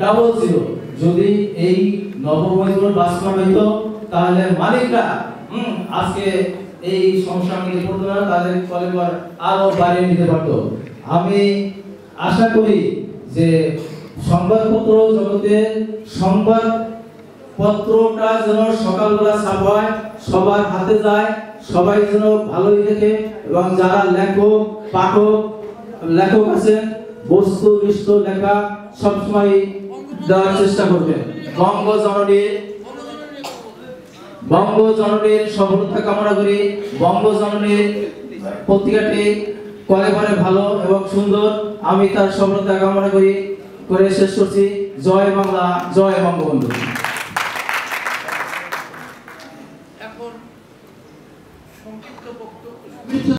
Double zero যদি এই নবমহিগুলো বাস্তবায়ন হইতো তাহলে মালিকরা আজকে এই সমস্যা নিয়ে পড়তো না, তাদের কলেবর আরও বাড়িয়ে নিতে পারতো। আমি আশা করি যে সংবাদপত্র জগতে সংবাদ পত্রটা যেন সকালবেলা ছাপ হয়, সবার হাতে যায়, সবাই যেন ভালোই দেখে এবং যারা লেখক, পাঠক, লেখক আছেন বস্তু নিষ্ঠ লেখা সবসময় দেওয়ার চেষ্টা করবেন বঙ্গ জননীর বঙ্গ জননীর সফলতা কামনা করি। বঙ্গ জননীর পত্রিকাটি করে করে ভালো এবং সুন্দর। আমি তার সফলতা কামনা করি। করে শেষ করছি। জয় বাংলা, জয় বঙ্গবন্ধু।